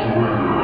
joelho.